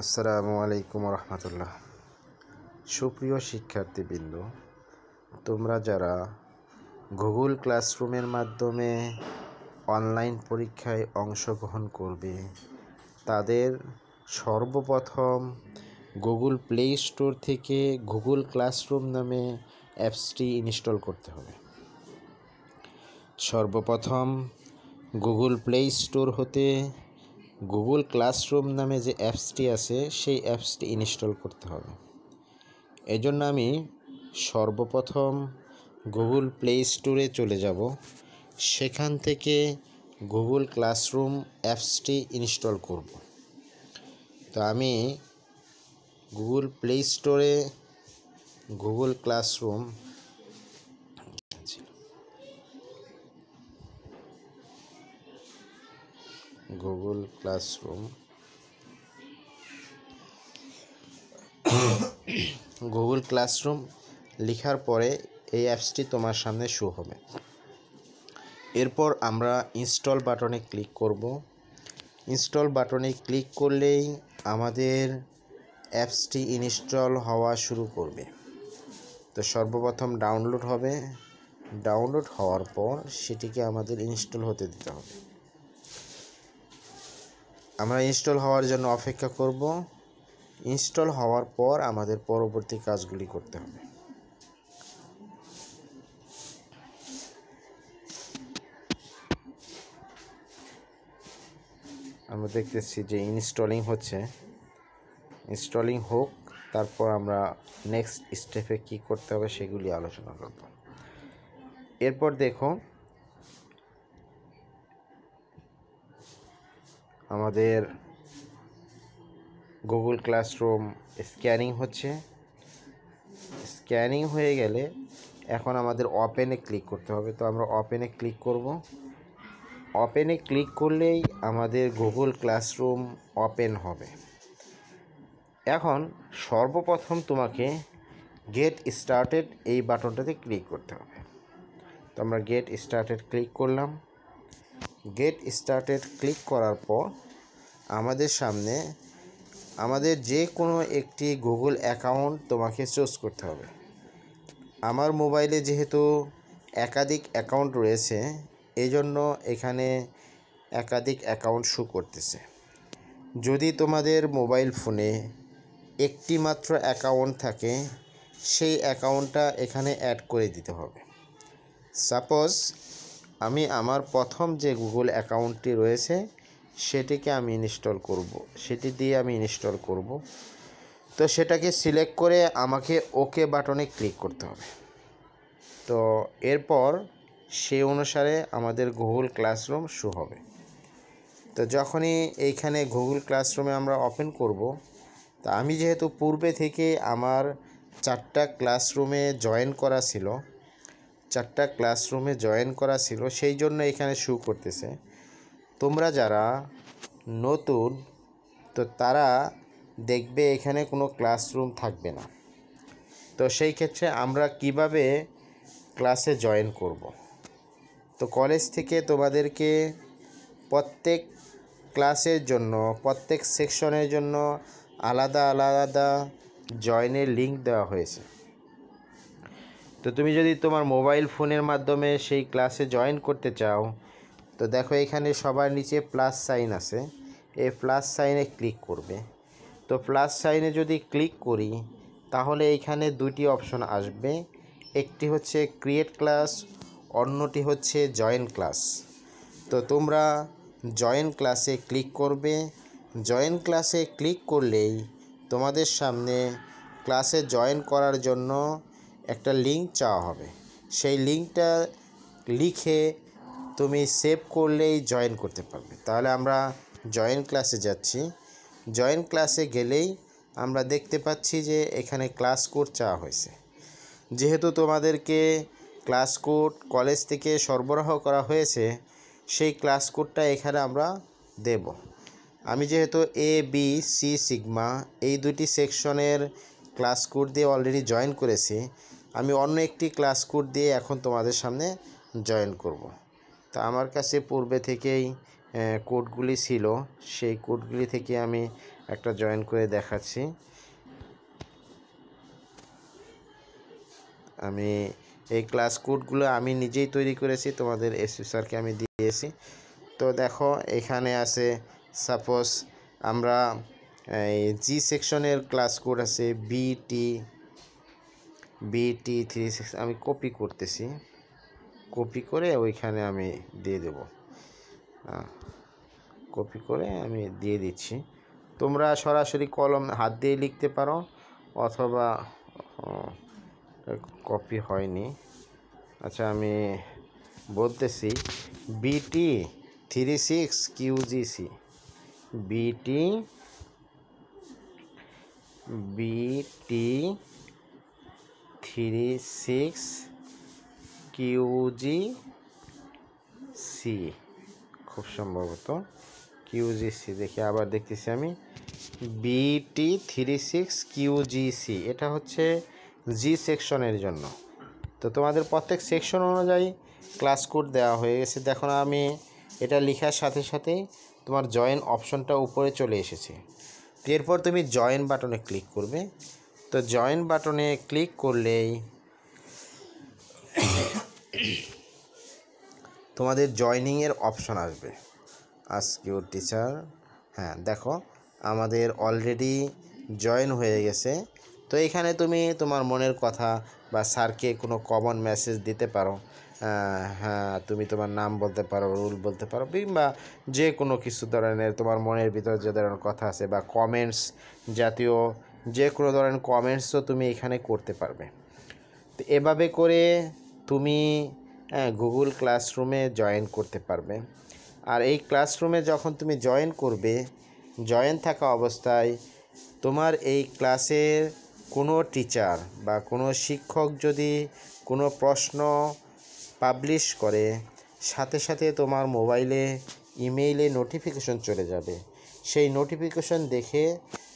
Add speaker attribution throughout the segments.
Speaker 1: আসসালামু আলাইকুম রহমতুল্লাহ। সুপ্রিয় শিক্ষার্থীবৃন্দ, তোমরা যারা গুগল ক্লাসরুমের মাধ্যমে অনলাইন পরীক্ষায় অংশগ্রহণ করবে, তাদের সর্বপ্রথম গুগল প্লে স্টোর থেকে গুগল ক্লাসরুম নামে অ্যাপসটি ইনস্টল করতে হবে। সর্বপ্রথম গুগল প্লে স্টোর হতে গুগল ক্লাসরুম নামে যে অ্যাপসটি আছে, সেই অ্যাপসটি ইনস্টল করতে হবে। এজন্য আমি সর্বপ্রথম গুগল প্লে স্টোরে চলে যাব। সেখান থেকে গুগল ক্লাসরুম অ্যাপসটি ইনস্টল করব। তো আমি গুগল প্লে স্টোরে Google classroom Google classroom Google classroom লেখার পরে এই অ্যাপসটি তোমার সামনে শো হবে। এরপর আমরা ইনস্টল বাটনে ক্লিক করব। ইনস্টল বাটনে ক্লিক করলেই আমাদের অ্যাপসটি ইনস্টল হওয়া শুরু করবে। তো সর্বপ্রথম ডাউনলোড হবে। ডাউনলোড হওয়ার পর সেটিকে আমাদের ইনস্টল হতে দিতে হবে। আমরা ইনস্টল হওয়ার জন্য অপেক্ষা করব। ইনস্টল হওয়ার পর আমাদের পরবর্তী কাজগুলি করতে হবে। আমরা দেখতেছি যে ইনস্টলিং হচ্ছে। ইনস্টলিং হোক, তারপর আমরা নেক্সট স্টেপে কি করতে হবে সেগুলি আলোচনা করব। এরপর দেখো আমাদের গুগল ক্লাসরুম স্ক্যানিং হচ্ছে। স্ক্যানিং হয়ে গেলে এখন আমাদের ওপেনে ক্লিক করতে হবে। তো আমরা ওপেনে ক্লিক করব। ওপেনে ক্লিক করলেই আমাদের গুগল ক্লাসরুম ওপেন হবে। এখন সর্বপ্রথম তোমাকে গেট স্টার্টেড এই বাটনটাতে ক্লিক করতে হবে। তো আমরা গেট স্টার্টেড ক্লিক করলাম। গেট স্টার্টেড ক্লিক করার পর আমাদের সামনে আমাদের যে কোনো একটি গুগল অ্যাকাউন্ট তোমাকে চুজ করতে হবে। আমার মোবাইলে যেহেতু একাধিক অ্যাকাউন্ট রয়েছে এই জন্য এখানে একাধিক অ্যাকাউন্ট শু করতেছে। যদি তোমাদের মোবাইল ফোনে একটি মাত্র অ্যাকাউন্ট থাকে, সেই অ্যাকাউন্টটা এখানে অ্যাড করে দিতে হবে। সাপোজ আমি আমার প্রথম যে গুগল অ্যাকাউন্টটি রয়েছে, সেটিকে আমি ইনস্টল করব। সেটি দিয়ে আমি ইনস্টল করব। তো সেটাকে সিলেক্ট করে আমাকে ওকে বাটনে ক্লিক করতে হবে। তো এরপর সেই অনুসারে আমাদের গুগল ক্লাসরুম শু হবে। তো যখনই এইখানে গুগল ক্লাসরুমে আমরা ওপেন করব, তা আমি যেহেতু পূর্বে থেকে আমার চারটা ক্লাসরুমে জয়েন করা ছিল চারটা ক্লাসরুমে জয়েন করা ছিল, সেই জন্য এখানে শু করতেছে। তোমরা যারা নতুন, তো তারা দেখবে এখানে কোনো ক্লাসরুম থাকবে না। তো সেই ক্ষেত্রে আমরা কীভাবে ক্লাসে জয়েন করব? তো কলেজ থেকে তোমাদেরকে প্রত্যেক ক্লাসের জন্য, প্রত্যেক সেকশনের জন্য আলাদা আলাদা জয়েনের লিঙ্ক দেওয়া হয়েছে। তো তুমি যদি তোমার মোবাইল ফোনের মাধ্যমে সেই ক্লাসে জয়েন করতে চাও, তো দেখো এখানে সবার নিচে প্লাস সাইন আছে। এই প্লাস সাইনে ক্লিক করবে। তো প্লাস সাইনে যদি ক্লিক করি, তাহলে এখানে দুটি অপশন আসবে। একটি হচ্ছে ক্রিয়েট ক্লাস অন্যটি হচ্ছে জয়েন ক্লাস তো তোমরা জয়েন ক্লাসে ক্লিক করবে। জয়েন ক্লাসে ক্লিক করলেই তোমাদের সামনে ক্লাসে জয়েন করার জন্য একটা লিঙ্ক চাওয়া হবে। সেই লিঙ্কটা লিখে তুমি সেভ করলেই জয়েন করতে পারবে। তাহলে আমরা জয়েন ক্লাসে যাচ্ছি। জয়েন ক্লাসে গেলেই আমরা দেখতে পাচ্ছি যে এখানে ক্লাস কোড চাওয়া হয়েছে। যেহেতু তোমাদেরকে ক্লাস কোড কলেজ থেকে সরবরাহ করা হয়েছে, সেই ক্লাস কোডটা এখানে আমরা দেব। আমি যেহেতু এ বি সি সিগমা এই দুটি সেকশনের ক্লাস কোড দিয়ে অলরেডি জয়েন করেছি। আমি অন্য একটি ক্লাস কোড দিয়ে এখন তোমাদের সামনে জয়েন করব। তা আমার কাছে পূর্বে থেকেই কোডগুলি ছিল। সেই কোডগুলি থেকে আমি একটা জয়েন করে দেখাচ্ছি। আমি এই ক্লাস কোডগুলো আমি নিজেই তৈরি করেছি। তোমাদের এসপি স্যারকে আমি দিয়েছি। তো দেখো, এখানে আছে সাপোজ আমরা জি সেকশনের ক্লাস কোড আছে বিটি বিটি থ্রি সিক্স আমি কপি করতেছি। কপি করে ওইখানে আমি দিয়ে দেব। কপি করে আমি দিয়ে দিচ্ছি। তোমরা সরাসরি কলম হাত দিয়ে লিখতে পারো, অথবা কপি হয়নি। আচ্ছা আমি বলতেছি বিটি থ্রি সিক্স কিউজিসি বিটি বিটি থ্রি সিক্স কিউজি সি খুব সম্ভবত কিউজিসি দেখি আবার দেখতেছি আমি। বিটি থ্রি সিক্স কিউজিসি এটা হচ্ছে জি সেকশনের জন্য। তো তোমাদের প্রত্যেক সেকশন অনুযায়ী ক্লাস কোড দেওয়া হয়ে গেছে। দেখো না আমি এটা লেখার সাথে সাথেই তোমার জয়েন অপশনটা উপরে চলে এসেছে। এরপর তুমি জয়েন বাটনে ক্লিক করবে। তো জয়েন বাটনে ক্লিক করলেই তোমাদের জয়নিংয়ের অপশন আসবে। আস্ক ইউর টিচার হ্যাঁ দেখো, আমাদের অলরেডি জয়েন হয়ে গেছে। তো এখানে তুমি তোমার মনের কথা বা স্যারকে কোনো কমন মেসেজ দিতে পারো। হ্যাঁ তুমি তোমার নাম বলতে পারো, রুল বলতে পারো, কিংবা যে কোনো কিছু ধরনের তোমার মনের ভিতরে যে ধরনের কথা আছে বা কমেন্টস জাতীয় যে কোনো ধরনের কমেন্টসও তুমি এখানে করতে পারবে। তো এভাবে করে তুমি গুগল ক্লাসরুমে জয়েন করতে পারবে। আর এই ক্লাসরুমে যখন তুমি জয়েন করবে জয়েন থাকা অবস্থায় তোমার এই ক্লাসের কোনো টিচার বা কোনো শিক্ষক যদি কোনো প্রশ্ন পাবলিশ করে, সাথে সাথে তোমার মোবাইলে ইমেইলে নোটিফিকেশন চলে যাবে। সেই নোটিফিকেশন দেখে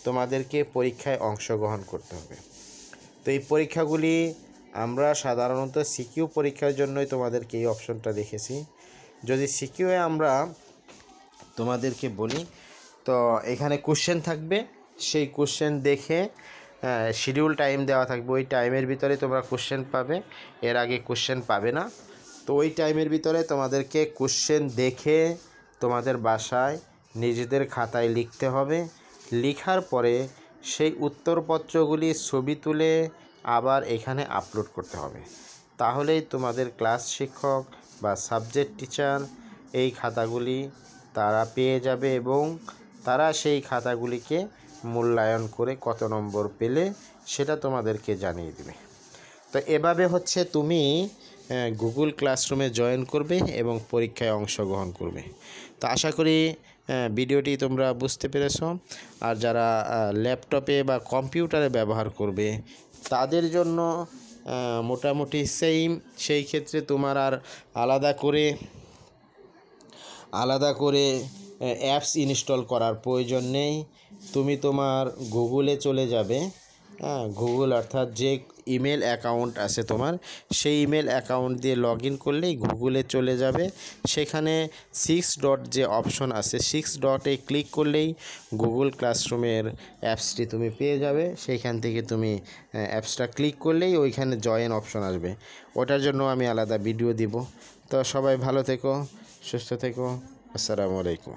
Speaker 1: তোমাদেরকে পরীক্ষায় অংশগ্রহণ করতে হবে। তো এই পরীক্ষাগুলি আমরা সাধারণত সিকিউ পরীক্ষার জন্যই তোমাদেরকে এই অপশনটা দেখেছি। যদি সিকিউয়ে আমরা তোমাদেরকে বলি, তো এখানে কোশ্চেন থাকবে। সেই কোশ্চেন দেখে শিডিউল টাইম দেওয়া থাকবে। ওই টাইমের ভিতরে তোমরা কোশ্চেন পাবে। এর আগে কোশ্চেন পাবে না। তো ওই টাইমের ভিতরে তোমাদেরকে কোশ্চেন দেখে তোমাদের বাসায় নিজেদের খাতায় লিখতে হবে। লিখার পরে সেই উত্তরপত্রগুলি ছবি তুলে আবার এখানে আপলোড করতে হবে। তাহলেই তোমাদের ক্লাস শিক্ষক বা সাবজেক্ট টিচার এই খাতাগুলি তারা পেয়ে যাবে এবং তারা সেই খাতাগুলিকে মূল্যায়ন করে কত নম্বর পেলে সেটা তোমাদেরকে জানিয়ে দেবে। তো এভাবে হচ্ছে তুমি গুগল ক্লাসরুমে জয়েন করবে এবং পরীক্ষায় অংশগ্রহণ করবে। তো আশা করি ভিডিওটি তোমরা বুঝতে পেরেছ। আর যারা ল্যাপটপে বা কম্পিউটারে ব্যবহার করবে, তাদের জন্য মোটামুটি সেম সেই ক্ষেত্রে তোমার আর আলাদা করে আলাদা করে অ্যাপস ইনস্টল করার প্রয়োজন নেই। তুমি তোমার গুগলে চলে যাবে। হ্যাঁ গুগল অর্থাৎ যে ইমেল অ্যাকাউন্ট আছে তোমার। সেই ইমেল অ্যাকাউন্ট দিয়ে লগ ইন করলেই গুগলে চলে যাবে। সেখানে সিক্স ডট যে অপশন আছে সিক্স ডটে ক্লিক করলেই গুগল ক্লাসরুমের অ্যাপসটি তুমি পেয়ে যাবে। সেইখান থেকে তুমি অ্যাপসটা ক্লিক করলেই ওইখানে জয়েন অপশন আসবে। ওটার জন্য আমি আলাদা ভিডিও দিব। তো সবাই ভালো থেকো, সুস্থ থেকো। আসসালামু আলাইকুম।